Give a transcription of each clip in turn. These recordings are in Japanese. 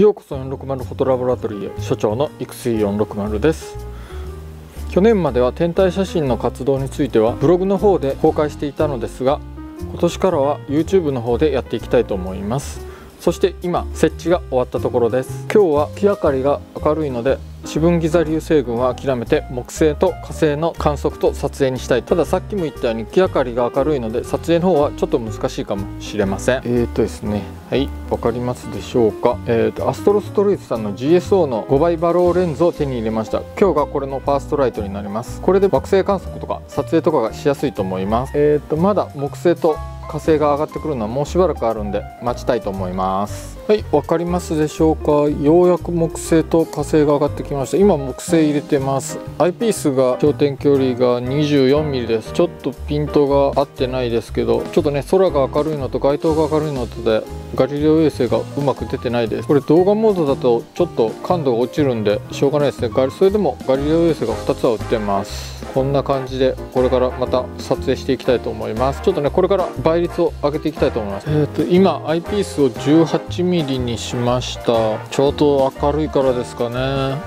ようこそ460フォトラボラトリーへ所長の育水460です。去年までは天体写真の活動についてはブログの方で公開していたのですが今年からは YouTube の方でやっていきたいと思います。そして今設置が終わったところです。今日は日明かりが明るいので四分ギザ流星群は諦めて木星と火星の観測と撮影にしたい。たださっきも言ったように木明かりが明るいので撮影の方はちょっと難しいかもしれません。えーとですね。はい。わかりますでしょうか？えーとアストロストリートさんの GSO の5倍バローレンズを手に入れました。今日がこれのファーストライトになります。これで惑星観測とか撮影とかがしやすいと思います。えーとまだ木星と火星が上がってくるのはもうしばらくあるんで待ちたいと思います。はいわかりますでしょうか？ようやく木星と火星が上がってきました。今木星入れてます。アイピースが焦点距離が 24mm です。ちょっとピントが合ってないですけどちょっとね空が明るいのと街灯が明るいのとでガリレオ衛星がうまく出てないです。これ動画モードだとちょっと感度が落ちるんでしょうがないですね。それでもガリレオ衛星が2つは売ってます。こんな感じでこれからまた撮影していきたいと思います。ちょっとねこれから倍率を上げていきたいと思います。えっ、ー、と今アイピースを 18mm にしました。ちょうど明るいからですかね。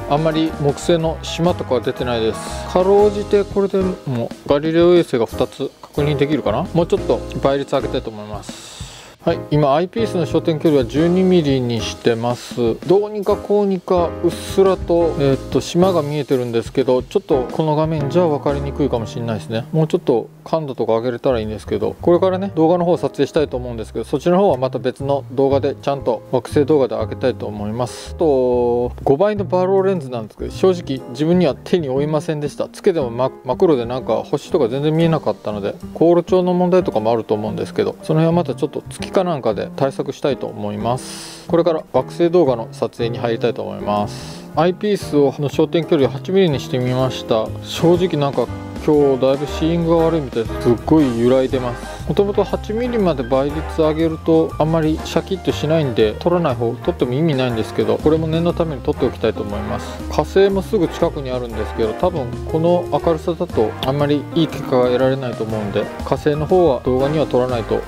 あんまり木星の島とかは出てないです。かろうじてこれでもうガリレオ衛星が2つ確認できるかな。もうちょっと倍率上げたいと思います。はい今アイピースの焦点距離は 12mm にしてます。どうにかこうにかうっすらと,、えー、っと島が見えてるんですけどちょっとこの画面じゃ分かりにくいかもしれないですね。もうちょっと感度とか上げれたらいいんですけどこれからね動画の方撮影したいと思うんですけどそっちの方はまた別の動画でちゃんと惑星動画で上げたいと思います。と5倍のバローレンズなんですけど正直自分には手に負いませんでした。つけても真っ黒でなんか星とか全然見えなかったので航路調の問題とかもあると思うんですけどその辺はまたちょっと月かなんかで対策したいと思います。これから惑星動画の撮影に入りたいと思います。アイピースをの焦点距離 8mm にしてみました。正直なんか今日だいぶシーングが悪いみたいですっごい揺らいでます。もともと 8mm まで倍率上げるとあんまりシャキッとしないんで取らない方取っても意味ないんですけどこれも念のために取っておきたいと思います。火星もすぐ近くにあるんですけど多分この明るさだとあんまりいい結果が得られないと思うんで火星の方は動画には撮らないと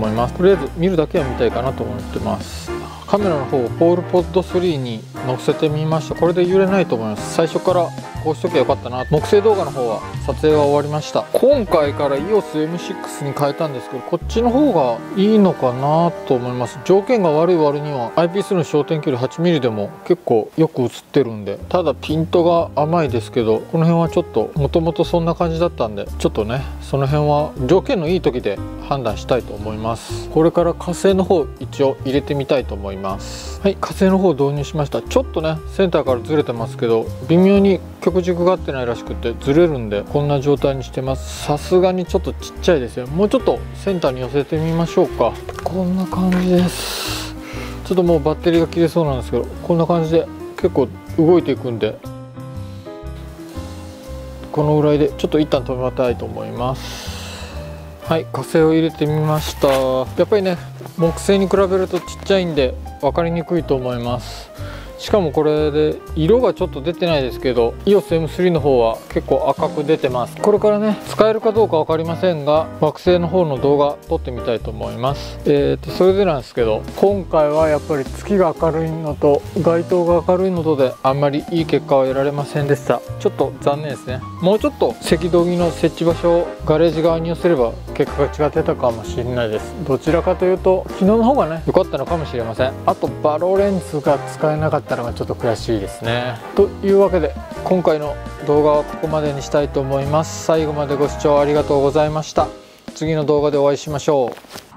思います。とりあえず見るだけは見たいかなと思ってます。カメラの方をポールポッド3に載せてみました。これで揺れないと思います。最初からこうしときゃよかったな。木星動画の方は撮影は終わりました。今回から EOSM6 に変えたんですけどこっちの方がいいのかなと思います。条件が悪い割には IPS の焦点距離 8mm でも結構よく映ってるんでただピントが甘いですけどこの辺はちょっともともとそんな感じだったんでちょっとねその辺は条件のいい時で判断したいと思います。これから火星の方一応入れてみたいと思います。はい火星の方導入しました。ちょっとねセンターからずれてますけど微妙に極軸が合ってないらしくてずれるんでこんな状態にしてます。さすがにちょっとちっちゃいですよ。もうちょっとセンターに寄せてみましょうか。こんな感じです。ちょっともうバッテリーが切れそうなんですけどこんな感じで結構動いていくんで。このぐらいでちょっと一旦止めたいと思います。はい火星を入れてみました。やっぱりね木星に比べるとちっちゃいんで分かりにくいと思います。しかもこれで色がちょっと出てないですけど EOSM3 の方は結構赤く出てます。これからね使えるかどうか分かりませんが惑星の方の動画撮ってみたいと思います。えーとそれでなんですけど今回はやっぱり月が明るいのと街灯が明るいのとであんまりいい結果は得られませんでした。ちょっと残念ですね。もうちょっと赤道儀の設置場所をガレージ側に寄せれば結果が違ってたかもしれないです。どちらかというと昨日の方がね良かったのかもしれません。あとバロレンズが使えなかったのがちょっと悔しいですね。というわけで今回の動画はここまでにしたいと思います。最後までご視聴ありがとうございました。次の動画でお会いしましょう